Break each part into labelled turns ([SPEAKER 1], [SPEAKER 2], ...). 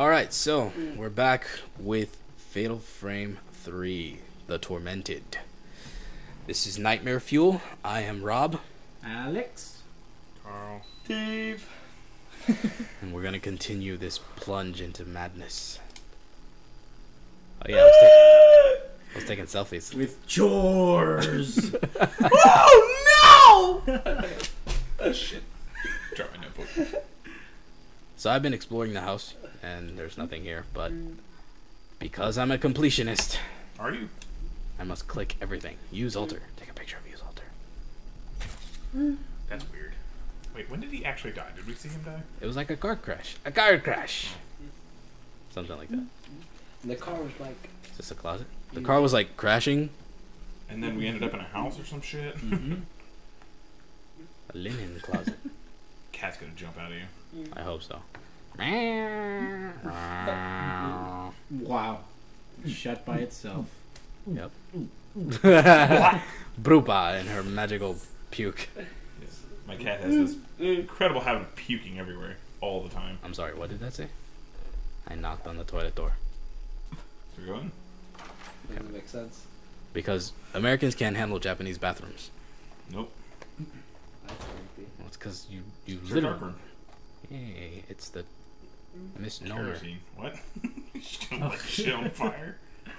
[SPEAKER 1] All right, so we're back with Fatal Frame 3, The Tormented. This is Nightmare Fuel. I am Rob,
[SPEAKER 2] Alex.
[SPEAKER 3] Carl.
[SPEAKER 4] Dave.
[SPEAKER 1] and we're going to continue this plunge into madness. Oh, yeah, I was, ta- I was taking selfies.
[SPEAKER 2] With chores.
[SPEAKER 4] Oh no!
[SPEAKER 3] Shit. Drop my notebook.
[SPEAKER 1] So I've been exploring the house, and there's nothing here, but mm. because I'm a completionist,
[SPEAKER 3] Are you?
[SPEAKER 1] I must click everything. Use altar. Take a picture of use altar. Mm.
[SPEAKER 3] That's weird. Wait, when did he actually die? Did we see him die?
[SPEAKER 1] It was like a car crash. A car crash! Something like that. Mm-hmm.
[SPEAKER 4] The car was like.
[SPEAKER 1] Is this a closet? The car was like crashing.
[SPEAKER 3] And then we ended up in a house or some shit.
[SPEAKER 2] hmm
[SPEAKER 1] A linen closet.
[SPEAKER 3] Cat's gonna jump out of you. Mm.
[SPEAKER 1] I hope so.
[SPEAKER 2] Wow. Shut by itself.
[SPEAKER 1] yep. Brupa and her magical puke.
[SPEAKER 3] Yes. My cat has this incredible habit of puking everywhere all the time.
[SPEAKER 1] I'm sorry, what did that say? I knocked on the toilet door.
[SPEAKER 3] So we're going?
[SPEAKER 4] Doesn't make sense.
[SPEAKER 1] Because Americans can't handle Japanese bathrooms.
[SPEAKER 3] Nope.
[SPEAKER 4] That's creepy.
[SPEAKER 1] Well, it's because you, you
[SPEAKER 3] It's
[SPEAKER 1] literally. Hey, it's the mm-hmm. misnomer.
[SPEAKER 3] Kerosene. What? Just gonna oh. shit on fire.
[SPEAKER 1] I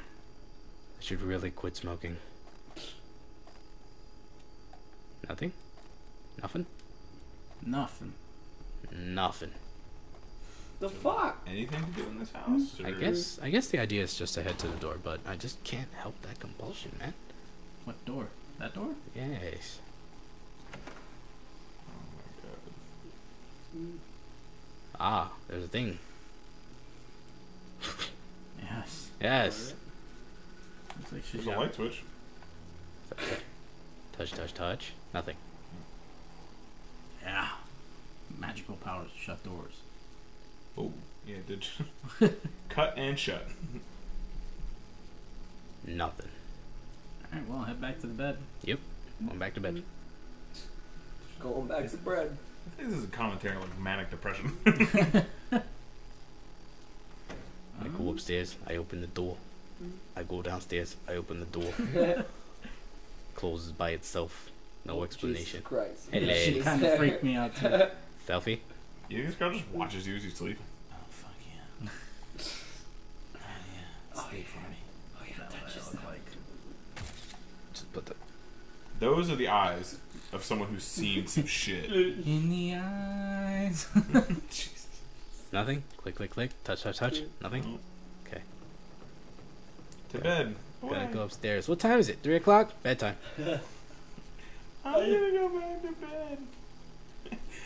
[SPEAKER 1] should really quit smoking. Nothing? Nothing?
[SPEAKER 2] Nothing.
[SPEAKER 1] Nothing.
[SPEAKER 4] The fuck?
[SPEAKER 3] Anything to do in this house?
[SPEAKER 1] I
[SPEAKER 3] or-
[SPEAKER 1] guess I guess the idea is just to head to the door, but I just can't help that compulsion, man.
[SPEAKER 2] What door? That door?
[SPEAKER 1] Yes.
[SPEAKER 3] Oh my god.
[SPEAKER 1] Ah, there's a thing.
[SPEAKER 2] Yes.
[SPEAKER 1] Yes.
[SPEAKER 2] Looks like she's
[SPEAKER 3] There's a
[SPEAKER 2] got
[SPEAKER 3] light switch.
[SPEAKER 1] Touch, touch, touch. Nothing.
[SPEAKER 2] Yeah. Magical powers shut doors.
[SPEAKER 3] Oh, yeah, it did. Cut and shut.
[SPEAKER 1] Nothing.
[SPEAKER 2] Alright, well, head back to the bed. Yep.
[SPEAKER 1] Going back to bed.
[SPEAKER 4] Going back to bread.
[SPEAKER 3] I think this is a commentary on like manic depression.
[SPEAKER 1] I go upstairs. I open the door. Hmm. I go downstairs. I open the door. Closes by itself. No oh, explanation.
[SPEAKER 4] Jesus Christ.
[SPEAKER 1] Hello.
[SPEAKER 2] She kind of
[SPEAKER 4] there.
[SPEAKER 2] freaked me out too.
[SPEAKER 1] Selfie.
[SPEAKER 3] you think this girl just watches you as you sleep?
[SPEAKER 2] Oh, fuck yeah. oh, yeah.
[SPEAKER 4] Oh,
[SPEAKER 2] Sleep
[SPEAKER 4] yeah.
[SPEAKER 2] for me.
[SPEAKER 4] Oh, yeah,
[SPEAKER 2] Is that what
[SPEAKER 4] touches
[SPEAKER 2] I look like?
[SPEAKER 1] Just put the.
[SPEAKER 3] Those are the eyes of someone who's seen some shit.
[SPEAKER 2] In the eyes.
[SPEAKER 3] Jesus.
[SPEAKER 1] Nothing. Click, click, click. Touch, touch, touch. Nothing.
[SPEAKER 3] No.
[SPEAKER 1] Okay.
[SPEAKER 3] To bed.
[SPEAKER 1] Gotta
[SPEAKER 3] Boy,
[SPEAKER 1] go upstairs. What time is it? Three o'clock. Bedtime.
[SPEAKER 3] I'm gonna go back to bed.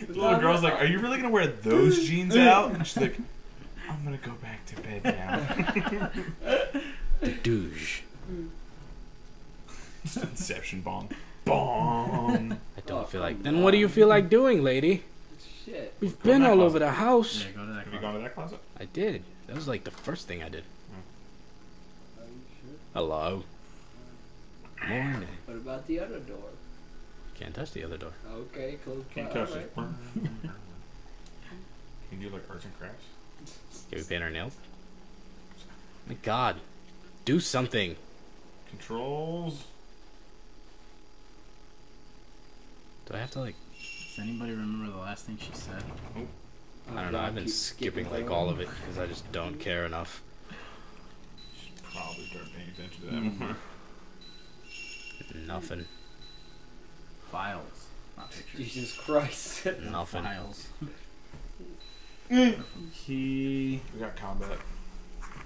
[SPEAKER 3] The little girl's like, "Are you really gonna wear those jeans out?" And she's like, "I'm gonna go back to bed now."
[SPEAKER 1] The douche.
[SPEAKER 3] Just Inception bomb. Bomb.
[SPEAKER 1] I don't
[SPEAKER 4] Oh,
[SPEAKER 1] feel like. Then what do you feel like doing, lady?
[SPEAKER 4] Shit.
[SPEAKER 1] We've
[SPEAKER 3] Go
[SPEAKER 1] been all
[SPEAKER 3] closet.
[SPEAKER 1] over the house.
[SPEAKER 2] Yeah, go to that
[SPEAKER 3] Have you gone to that closet?
[SPEAKER 1] I did. That was like the first thing I did.
[SPEAKER 4] Shit.
[SPEAKER 1] Hello. Morning.
[SPEAKER 4] What about the other door?
[SPEAKER 1] Can't touch the other door.
[SPEAKER 4] Okay, close.
[SPEAKER 3] Can't
[SPEAKER 4] by,
[SPEAKER 3] touch it.
[SPEAKER 4] alright.
[SPEAKER 3] Can you do like arts and crafts?
[SPEAKER 1] Can we paint our nails? My God. Do something.
[SPEAKER 3] Controls.
[SPEAKER 1] Do I have to like?
[SPEAKER 2] Does anybody remember the last thing she said? Oh.
[SPEAKER 1] I don't know. I've been skipping like all of it because I just don't care enough.
[SPEAKER 3] Should probably start paying attention to that
[SPEAKER 2] Mhm.
[SPEAKER 3] more.
[SPEAKER 1] Nothing.
[SPEAKER 2] Files. Not pictures.
[SPEAKER 4] Jesus Christ.
[SPEAKER 1] Nothing.
[SPEAKER 2] Files. Key.
[SPEAKER 3] We got combat.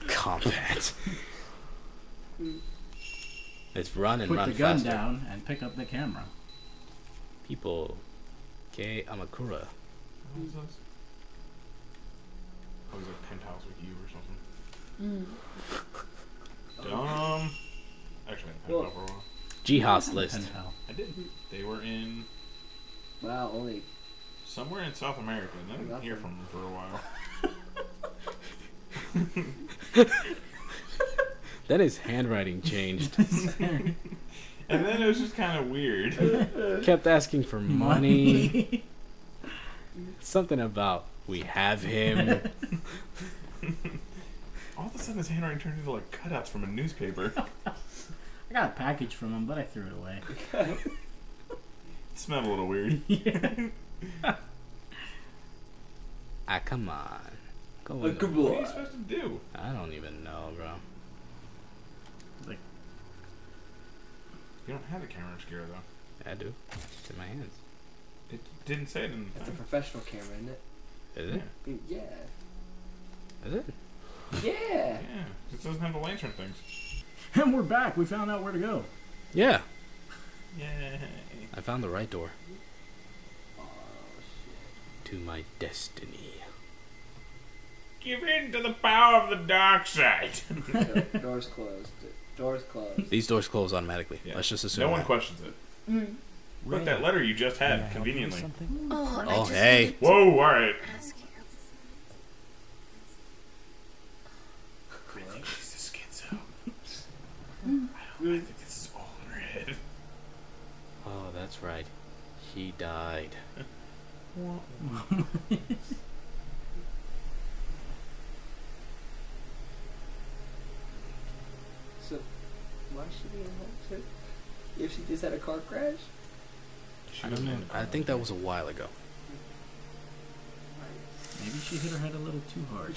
[SPEAKER 1] Combat. It's run and run.
[SPEAKER 2] Put
[SPEAKER 1] run
[SPEAKER 2] the gun
[SPEAKER 1] faster.
[SPEAKER 2] down and pick up the camera.
[SPEAKER 1] People. K Amakura.
[SPEAKER 3] What is this? Oh, he's like penthouse with you or something. Mm. Dumb. Actually, I
[SPEAKER 4] Well-
[SPEAKER 3] haven't for a while.
[SPEAKER 1] Jihad's list.
[SPEAKER 2] Pen pal.
[SPEAKER 3] I did. They were in
[SPEAKER 4] Wow, only.
[SPEAKER 3] somewhere in South America, and I didn't hear from them for a while.
[SPEAKER 1] Then his handwriting changed.
[SPEAKER 3] And then it was just kind of weird.
[SPEAKER 1] Kept asking for money. Something about we have him.
[SPEAKER 3] All of a sudden his handwriting turned into like cutouts from a newspaper.
[SPEAKER 2] I got a package from him, but I threw it away.
[SPEAKER 3] It smelled a little weird.
[SPEAKER 2] yeah.
[SPEAKER 1] Ah, come on. Go in the-
[SPEAKER 4] good
[SPEAKER 3] What are
[SPEAKER 4] boy.
[SPEAKER 3] you supposed to do?
[SPEAKER 1] I don't even know, bro.
[SPEAKER 2] Like,
[SPEAKER 3] You don't have a camera obscura though.
[SPEAKER 1] I do. It's in my hands.
[SPEAKER 3] It didn't say it in the
[SPEAKER 4] That's a professional camera, isn't it?
[SPEAKER 1] Is it?
[SPEAKER 4] Yeah.
[SPEAKER 1] Is it?
[SPEAKER 4] Yeah.
[SPEAKER 3] Yeah, it doesn't have the lantern things.
[SPEAKER 2] and we're back. We found out where to go.
[SPEAKER 1] Yeah.
[SPEAKER 3] Yay.
[SPEAKER 1] I found the right door
[SPEAKER 4] Oh
[SPEAKER 1] to my destiny.
[SPEAKER 3] Give in to the power of the dark side.
[SPEAKER 4] shit. Doors closed. Doors closed.
[SPEAKER 1] These doors close automatically.
[SPEAKER 3] Yeah.
[SPEAKER 1] Let's just assume.
[SPEAKER 3] no one
[SPEAKER 1] that.
[SPEAKER 3] questions it. Look, that letter you just had,
[SPEAKER 1] help you with
[SPEAKER 3] conveniently.
[SPEAKER 1] something?
[SPEAKER 5] Oh,
[SPEAKER 1] Oh, hey.
[SPEAKER 3] Whoa, alright. Jesus, Schizo. I I think this is all in her head.
[SPEAKER 1] Oh, that's right. He died.
[SPEAKER 4] So, why is she being home too? If she just had a car crash?
[SPEAKER 1] I don't know. I think that was a while ago.
[SPEAKER 2] Maybe she hit her head a little too hard.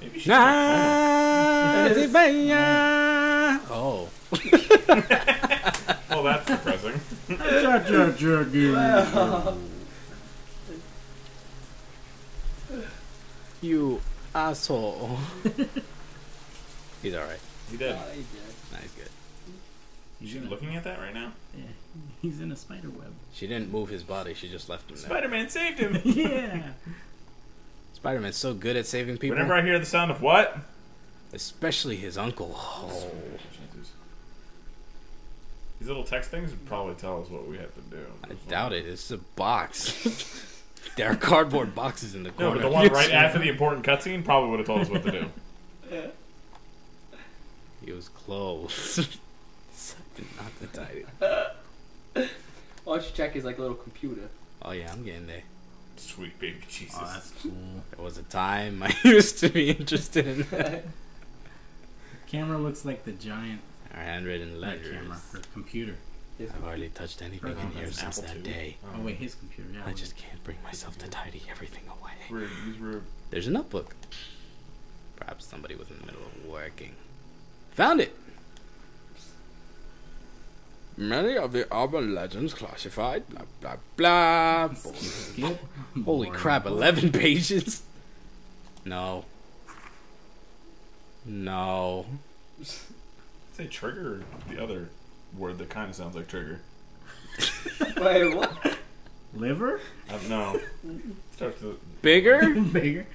[SPEAKER 3] Maybe she's like,
[SPEAKER 1] Oh.
[SPEAKER 3] oh, that's depressing.
[SPEAKER 4] Wow.
[SPEAKER 1] You asshole. He's alright.
[SPEAKER 3] He did.
[SPEAKER 4] Oh, he did.
[SPEAKER 1] Nah, he's good.
[SPEAKER 3] She looking at that right now?
[SPEAKER 2] Yeah, he's in a spider web.
[SPEAKER 1] She didn't move his body, she just left him there.
[SPEAKER 3] Spider-Man saved him.
[SPEAKER 2] yeah.
[SPEAKER 1] Spider Man's so good at saving people.
[SPEAKER 3] Whenever I hear the sound of what?
[SPEAKER 1] Especially his uncle. Oh.
[SPEAKER 3] These little text things would probably tell us what we have to do.
[SPEAKER 1] I doubt it. It's a box. there are cardboard boxes in the
[SPEAKER 3] No,
[SPEAKER 1] corner.
[SPEAKER 3] but the one right after the important cutscene probably would have told us what to do.
[SPEAKER 1] He was close. Not the title.
[SPEAKER 4] Why don't you check his like a little computer?
[SPEAKER 1] Oh yeah, I'm getting there.
[SPEAKER 3] Sweet baby Jesus.
[SPEAKER 2] Oh, that's cool.
[SPEAKER 1] There was a time I used to be interested in that.
[SPEAKER 2] Camera looks like the giant
[SPEAKER 1] Our handwritten
[SPEAKER 2] not
[SPEAKER 1] letters.
[SPEAKER 2] camera or computer.
[SPEAKER 4] His
[SPEAKER 1] I've hardly touched anything in oh,
[SPEAKER 3] here
[SPEAKER 1] since
[SPEAKER 3] Apple
[SPEAKER 1] that
[SPEAKER 3] II.
[SPEAKER 1] day.
[SPEAKER 2] Oh wait, his computer. Yeah.
[SPEAKER 1] I just can't bring myself to tidy everything away.
[SPEAKER 3] Rude. He's rude.
[SPEAKER 1] There's a notebook. Perhaps somebody was in the middle of working. Found it! Many of the urban legends classified, blah blah blah.
[SPEAKER 2] skip.
[SPEAKER 1] Holy
[SPEAKER 2] Boring.
[SPEAKER 1] crap, 11 pages? No. No.
[SPEAKER 3] Say trigger or the other word that kind of sounds like trigger.
[SPEAKER 4] Wait, what?
[SPEAKER 2] Liver?
[SPEAKER 3] I don't. Starts with
[SPEAKER 1] Bigger?
[SPEAKER 2] Bigger.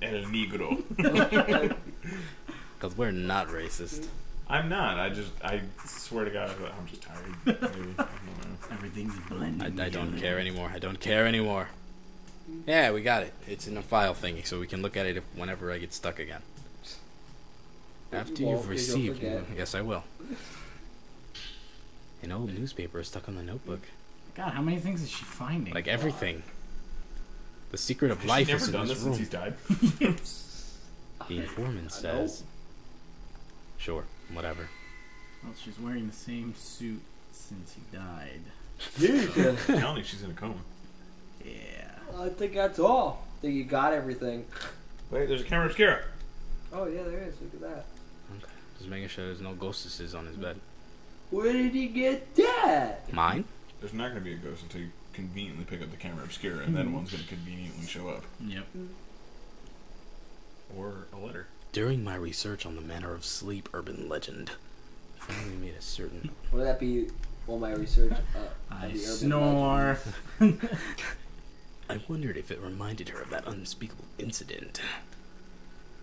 [SPEAKER 3] El Negro.
[SPEAKER 1] Because we're not racist.
[SPEAKER 3] I'm not. I just. I swear to God, I'm just tired. Maybe. I don't know.
[SPEAKER 2] Everything's blending.
[SPEAKER 1] I, I don't care anymore. I don't care anymore. Yeah, we got it. It's in a file thingy, so we can look at it if, whenever I get stuck again. After
[SPEAKER 4] you have
[SPEAKER 1] received,
[SPEAKER 4] forget.
[SPEAKER 1] yes, I will. An old newspaper is stuck on the notebook.
[SPEAKER 2] God, how many things is she finding?
[SPEAKER 1] Like everything. The secret of
[SPEAKER 3] Has
[SPEAKER 1] life is in
[SPEAKER 3] done
[SPEAKER 1] this
[SPEAKER 3] this since
[SPEAKER 1] room.
[SPEAKER 3] he's died.
[SPEAKER 1] The informant
[SPEAKER 4] I
[SPEAKER 1] says. Sure, whatever.
[SPEAKER 2] well, she's wearing the same suit since he died.
[SPEAKER 4] Jesus.
[SPEAKER 3] I don't think she's in a coma.
[SPEAKER 2] Yeah.
[SPEAKER 4] I think that's all. I think you got everything.
[SPEAKER 3] Wait, there's a camera obscura.
[SPEAKER 4] Oh yeah, there is. Look at that.
[SPEAKER 1] Okay. Just making sure there's no ghostesses on his bed.
[SPEAKER 4] Where did he get that?
[SPEAKER 1] Mine?
[SPEAKER 3] There's not going to be a ghost until you conveniently pick up the camera obscura, and then one's going to conveniently show up.
[SPEAKER 2] Yep. Mm.
[SPEAKER 3] Or a letter.
[SPEAKER 1] During my research on the Manor of Sleep urban legend, I finally made a certain.
[SPEAKER 4] Would that be all my research? Uh,
[SPEAKER 2] I
[SPEAKER 4] the
[SPEAKER 2] snore.
[SPEAKER 1] I wondered if it reminded her of that unspeakable incident.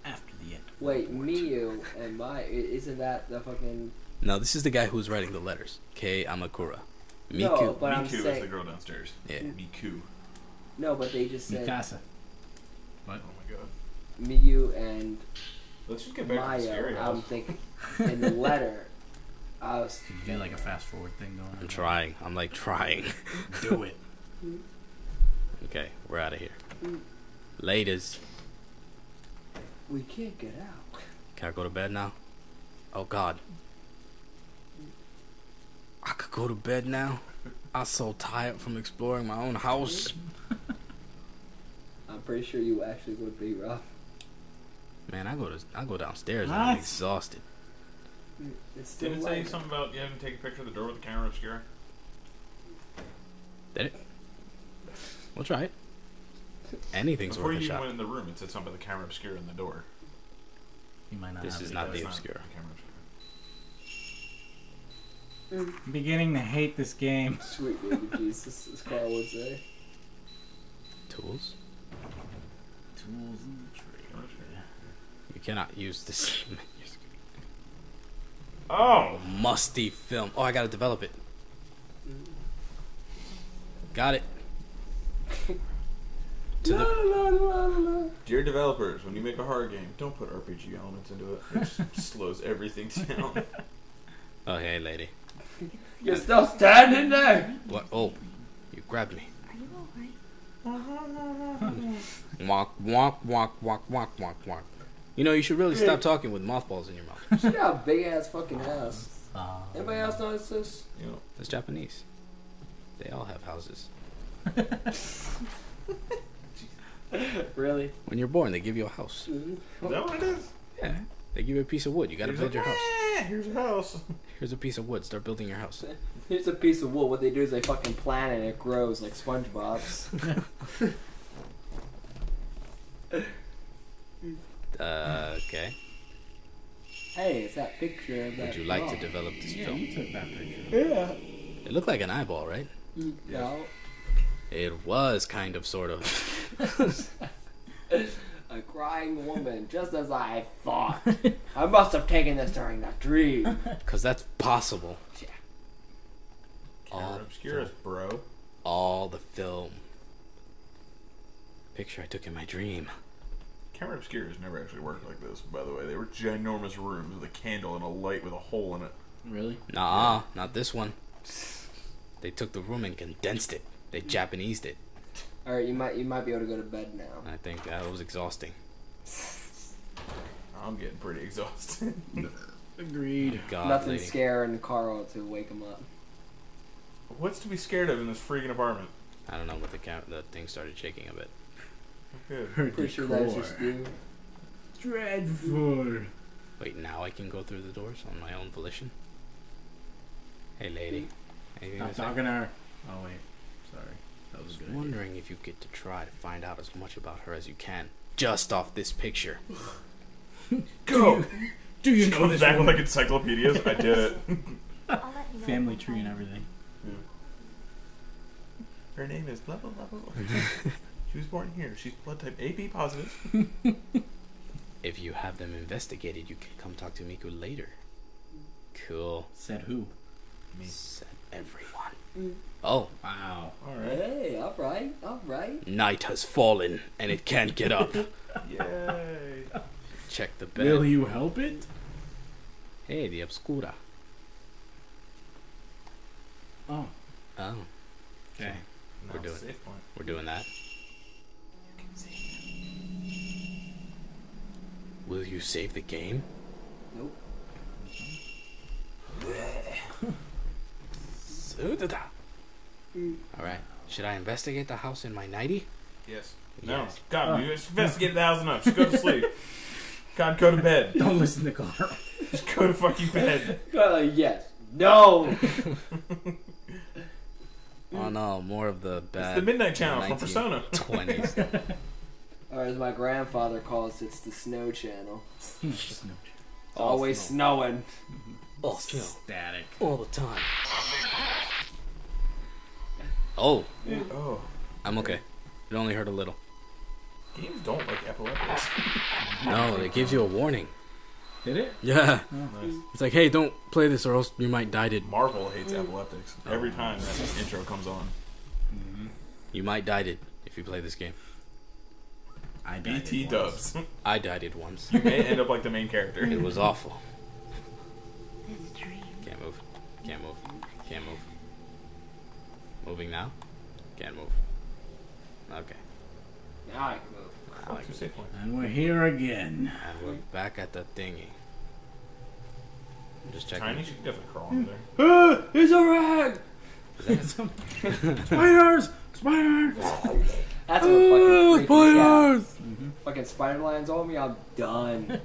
[SPEAKER 2] After the end.
[SPEAKER 4] Wait, Miyu and my isn't that the fucking
[SPEAKER 1] No, this is the guy who's writing the letters. K. Amakura. Miku.
[SPEAKER 4] No, but I'm
[SPEAKER 3] is
[SPEAKER 4] saying
[SPEAKER 3] the girl downstairs.
[SPEAKER 1] yeah.
[SPEAKER 3] Miku.
[SPEAKER 4] no, but they just said
[SPEAKER 2] Mikasa.
[SPEAKER 3] Oh my god.
[SPEAKER 4] Miyu and
[SPEAKER 3] Let's just get back to the
[SPEAKER 4] Maya.
[SPEAKER 3] scary
[SPEAKER 4] I'm thinking in the letter. I was
[SPEAKER 2] Can you do like a fast forward thing going?
[SPEAKER 1] I'm trying. I'm like trying.
[SPEAKER 2] Do it.
[SPEAKER 1] Okay, we're out of here. Laters.
[SPEAKER 4] We can't get out.
[SPEAKER 1] Can I go to bed now? Oh God. I could go to bed now. I'm so tired from exploring my own house.
[SPEAKER 4] I'm pretty sure you actually would be, Rob.
[SPEAKER 1] Man, I go to I go downstairs and I'm exhausted.
[SPEAKER 4] It's still
[SPEAKER 3] Didn't it say something about you having to take a picture of the door with the camera obscura?
[SPEAKER 1] We'll try it. Anything's
[SPEAKER 3] Before
[SPEAKER 1] worth
[SPEAKER 3] you
[SPEAKER 1] a
[SPEAKER 3] even
[SPEAKER 1] shot.
[SPEAKER 3] went in the room, it said something about the camera obscura in the door.
[SPEAKER 2] You might not
[SPEAKER 1] This
[SPEAKER 2] have
[SPEAKER 1] is
[SPEAKER 2] it.
[SPEAKER 1] not
[SPEAKER 3] That's
[SPEAKER 1] the obscura.
[SPEAKER 3] camera obscura.
[SPEAKER 2] I'm beginning to hate this game.
[SPEAKER 4] Sweet baby Jesus, as Carl would say. Eh?
[SPEAKER 1] Tools?
[SPEAKER 2] Tools in the
[SPEAKER 3] Camera obscura.
[SPEAKER 1] You cannot use this
[SPEAKER 3] Oh!
[SPEAKER 1] musty film. Oh, I gotta develop it. Got it. to
[SPEAKER 4] La,
[SPEAKER 1] the
[SPEAKER 4] la, la, la.
[SPEAKER 3] Dear developers, when you make a horror game, don't put RPG elements into it. It just slows everything down.
[SPEAKER 1] oh hey lady.
[SPEAKER 4] You're still standing there.
[SPEAKER 1] What? Oh, you grabbed me.
[SPEAKER 5] Are you alright? Uh-huh, uh-huh, uh-huh.
[SPEAKER 1] Walk, walk, walk, walk, walk, walk, walk. You know you should really stop talking with mothballs in your mouth.
[SPEAKER 4] She got a big ass fucking house.
[SPEAKER 2] Uh,
[SPEAKER 4] Anybody else notice this?
[SPEAKER 3] You know,
[SPEAKER 1] It's Japanese. They all have houses.
[SPEAKER 4] Really?
[SPEAKER 1] When you're born, they give you a house.
[SPEAKER 3] is that what it is?
[SPEAKER 1] Yeah. They give you a piece of wood. You gotta
[SPEAKER 3] Here's
[SPEAKER 1] build
[SPEAKER 3] a-
[SPEAKER 1] your house.
[SPEAKER 3] Eh, Here's a house.
[SPEAKER 1] Here's a piece of wood. Start building your house.
[SPEAKER 4] Here's a piece of wood. What they do is they fucking plant it and it grows like SpongeBob's.
[SPEAKER 1] Uh, okay.
[SPEAKER 4] hey, it's that picture of that.
[SPEAKER 1] Would you like to develop this
[SPEAKER 2] yeah,
[SPEAKER 1] film?
[SPEAKER 2] you took that picture.
[SPEAKER 4] Yeah.
[SPEAKER 1] It looked like an eyeball, right?
[SPEAKER 4] No.
[SPEAKER 1] It was kind of, sort of.
[SPEAKER 4] A crying woman, just as I thought. I must have taken this during that dream.
[SPEAKER 1] Because that's possible.
[SPEAKER 3] Yeah.
[SPEAKER 1] All,
[SPEAKER 3] obscura, bro.
[SPEAKER 1] all the film. Picture I took in my dream.
[SPEAKER 3] Camera obscuras never actually worked like this, by the way. They were ginormous rooms with a candle and a light with a hole in it.
[SPEAKER 2] Really?
[SPEAKER 1] Nah, not this one. They took the room and condensed it. They Japanesed it.
[SPEAKER 4] All right, you might you might be able to go to bed now.
[SPEAKER 1] I think that was exhausting.
[SPEAKER 3] I'm getting pretty exhausted.
[SPEAKER 2] Agreed.
[SPEAKER 1] Oh, God,
[SPEAKER 4] Nothing
[SPEAKER 1] lady.
[SPEAKER 4] scaring Carl to wake him up.
[SPEAKER 3] What's to be scared of in this freaking apartment?
[SPEAKER 1] I don't know, but the cam- the thing started shaking a bit.
[SPEAKER 3] Good.
[SPEAKER 2] Her
[SPEAKER 4] Pretty sure that's just you.
[SPEAKER 2] Dreadful.
[SPEAKER 1] Wait, now I can go through the doors on my own volition? Hey, lady. Anything
[SPEAKER 2] Stop
[SPEAKER 1] to say?
[SPEAKER 2] talking to her. Oh wait, sorry. That was a
[SPEAKER 1] Just
[SPEAKER 2] good. idea.
[SPEAKER 1] wondering if you get to try to find out as much about her as you can, just off this picture.
[SPEAKER 3] Go!
[SPEAKER 2] Do you
[SPEAKER 3] She
[SPEAKER 2] know
[SPEAKER 3] comes
[SPEAKER 2] this
[SPEAKER 3] back with like encyclopedias. I did it.
[SPEAKER 5] I'll let you know
[SPEAKER 2] family tree and
[SPEAKER 5] find
[SPEAKER 2] everything?
[SPEAKER 3] Her name is blah blah blah blah. blah. she was born here. She's blood type AB positive.
[SPEAKER 1] If you have them investigated, you can come talk to Miku later. Cool.
[SPEAKER 2] Said who?
[SPEAKER 3] Me.
[SPEAKER 1] Said everyone.
[SPEAKER 4] Mm.
[SPEAKER 1] Oh,
[SPEAKER 2] Wow.
[SPEAKER 3] All right.
[SPEAKER 4] Hey, all right, all right.
[SPEAKER 1] night has fallen and it can't get up.
[SPEAKER 3] Yay!
[SPEAKER 1] Check the bed.
[SPEAKER 2] Will you help it?
[SPEAKER 1] Hey, the obscura.
[SPEAKER 2] Oh.
[SPEAKER 1] Oh,
[SPEAKER 2] Okay.
[SPEAKER 1] We're doing-
[SPEAKER 3] safe point.
[SPEAKER 1] we're doing that. Will you save the game?
[SPEAKER 4] Nope.
[SPEAKER 1] Sudada. Alright. Should I investigate the house in my nighty?
[SPEAKER 3] Yes. No.
[SPEAKER 1] Yes.
[SPEAKER 3] God, you investigated the house enough. Just go to sleep. God, go to bed.
[SPEAKER 2] Don't listen to Carl.
[SPEAKER 3] Just go to fucking bed.
[SPEAKER 4] Uh, yes. No.
[SPEAKER 1] Oh no, more of the
[SPEAKER 3] It's
[SPEAKER 1] bad
[SPEAKER 3] the Midnight Channel from Persona.
[SPEAKER 1] 20s.
[SPEAKER 4] or as my grandfather calls it, it's the Snow Channel. It's
[SPEAKER 1] All
[SPEAKER 4] always
[SPEAKER 1] snow.
[SPEAKER 4] snowing. Mm-hmm.
[SPEAKER 1] Oh, snow.
[SPEAKER 2] Static.
[SPEAKER 1] All the time. Oh,
[SPEAKER 3] Oh.
[SPEAKER 1] I'm okay. It only hurt a little.
[SPEAKER 3] Games don't like epileptics.
[SPEAKER 1] No, it gives you a warning.
[SPEAKER 2] Did it?
[SPEAKER 1] Yeah.
[SPEAKER 3] Nice.
[SPEAKER 1] It's like, hey, don't play this or else you might die Did
[SPEAKER 3] Marvel hates epileptics. Every time that intro comes on.
[SPEAKER 1] You might die it if you play this game.
[SPEAKER 2] I died
[SPEAKER 3] BT
[SPEAKER 2] it once.
[SPEAKER 3] dubs.
[SPEAKER 1] I died it once.
[SPEAKER 3] you may end up like the main character.
[SPEAKER 1] It was awful. Can't move. Can't move. Can't move. Moving now? Can't move. Okay.
[SPEAKER 4] Now I can move.
[SPEAKER 1] I like
[SPEAKER 3] Two
[SPEAKER 1] it.
[SPEAKER 3] save points.
[SPEAKER 2] And we're here again.
[SPEAKER 1] And we're back at the thingy. I'm just checking.
[SPEAKER 3] Tiny, she can definitely crawl in there.
[SPEAKER 4] Ah, it's a rag!
[SPEAKER 2] Spiders! Spiders!
[SPEAKER 4] That's what fucking freaked me out.
[SPEAKER 2] Mm-hmm.
[SPEAKER 4] Fucking spider lands on me, I'm done.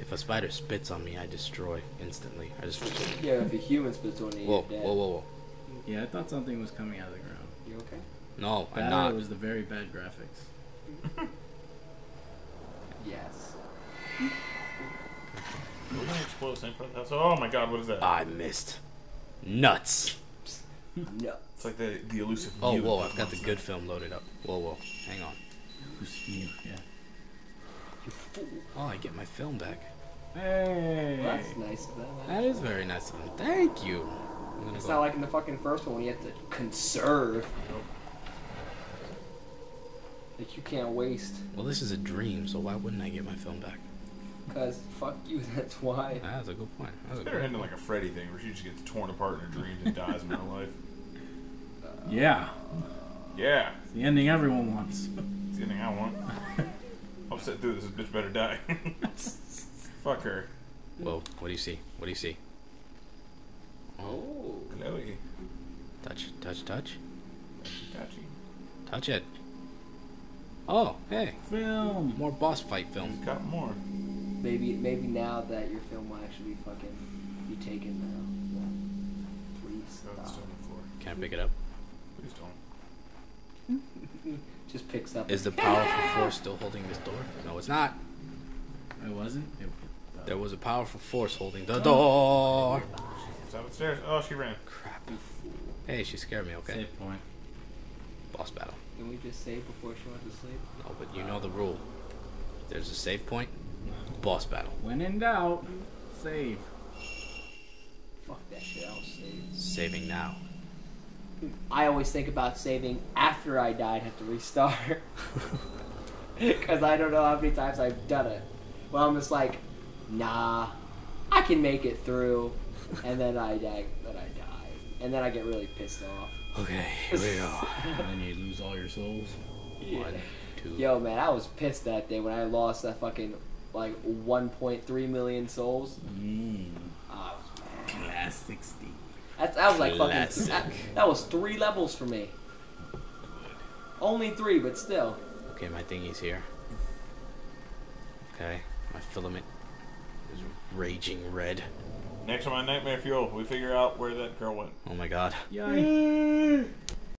[SPEAKER 1] If a spider spits on me, I destroy instantly. I just.
[SPEAKER 4] yeah, if a human spits on you,
[SPEAKER 1] Whoa, whoa, whoa, whoa.
[SPEAKER 2] Yeah, I thought something was coming out of the ground.
[SPEAKER 4] You okay?
[SPEAKER 1] No, I'm not.
[SPEAKER 2] or was the very bad graphics.
[SPEAKER 4] Yes.
[SPEAKER 3] We're gonna explode the same part of the house. Oh my god, what is that?
[SPEAKER 1] I missed. Nuts.
[SPEAKER 4] No.
[SPEAKER 3] It's like the, the elusive
[SPEAKER 1] Oh,
[SPEAKER 3] Mew
[SPEAKER 1] whoa, I've got the
[SPEAKER 3] Pokemon
[SPEAKER 1] good film loaded up. Whoa, whoa. Hang on.
[SPEAKER 2] Who's you? Yeah.
[SPEAKER 4] You fool.
[SPEAKER 1] Oh, I get my film back.
[SPEAKER 2] Hey!
[SPEAKER 4] Well, that's nice of them.
[SPEAKER 1] That is very nice of them. Thank you.
[SPEAKER 4] It's
[SPEAKER 1] go.
[SPEAKER 4] not like in the fucking first one when you have to conserve.
[SPEAKER 3] Nope.
[SPEAKER 4] Like you can't waste.
[SPEAKER 1] Well, this is a dream, so why wouldn't I get my film back?
[SPEAKER 4] Cause fuck you, that's why.
[SPEAKER 1] Ah, That's a good point. That's
[SPEAKER 3] It's
[SPEAKER 1] a
[SPEAKER 3] better
[SPEAKER 1] good
[SPEAKER 3] ending like a Freddy thing where she just gets torn apart in her dreams and dies in real life.
[SPEAKER 2] Yeah.
[SPEAKER 3] Yeah,
[SPEAKER 2] It's the ending everyone wants.
[SPEAKER 3] it's the ending I want. I'll sit through this, this bitch better die. Fuck her.
[SPEAKER 1] Whoa, what do you see? What do you see? Oh.
[SPEAKER 3] Chloe.
[SPEAKER 1] touch, touch, touch.
[SPEAKER 3] Gotcha.
[SPEAKER 1] Touch it. Oh, hey.
[SPEAKER 2] Film!
[SPEAKER 1] More boss fight film.
[SPEAKER 3] He's got more.
[SPEAKER 4] Maybe maybe now that your film will actually be fucking be taken now. Please
[SPEAKER 3] Oh, it's
[SPEAKER 4] stop.
[SPEAKER 3] still on the floor.
[SPEAKER 1] Can I pick it up?
[SPEAKER 3] Please don't.
[SPEAKER 4] Just picks up.
[SPEAKER 1] Is the powerful force still holding this door? No, it's not.
[SPEAKER 2] It wasn't? It, uh,
[SPEAKER 1] There was a powerful force holding the oh. door.
[SPEAKER 3] She's upstairs. Oh, she ran.
[SPEAKER 1] Crap. Hey, she scared me, okay?
[SPEAKER 2] Save point.
[SPEAKER 1] Boss battle.
[SPEAKER 4] Can we just save before she went to sleep?
[SPEAKER 1] No, but you know the rule. There's a save point. Boss battle.
[SPEAKER 2] When in doubt, save.
[SPEAKER 4] Fuck that shit. I'll save.
[SPEAKER 1] Saving now.
[SPEAKER 4] I always think about saving after I die and have to restart. Because I don't know how many times I've done it. Well, I'm just like, nah, I can make it through. And then I die, then I die. And then I get really pissed off.
[SPEAKER 1] Okay, here we go.
[SPEAKER 2] And then you lose all your souls.
[SPEAKER 1] One, two.
[SPEAKER 4] Yo, man, I was pissed that day when I lost that fucking, like, 1.3 million souls.
[SPEAKER 2] Ah, mmm.
[SPEAKER 4] I was.
[SPEAKER 2] Class 60.
[SPEAKER 4] That, that was like fucking, that, that was three levels for me. Only three, but still.
[SPEAKER 1] Okay, my thingy's here. Okay, my filament is raging red.
[SPEAKER 3] Next on my nightmare fuel, we figure out where that girl went.
[SPEAKER 1] Oh my god.
[SPEAKER 2] Yay!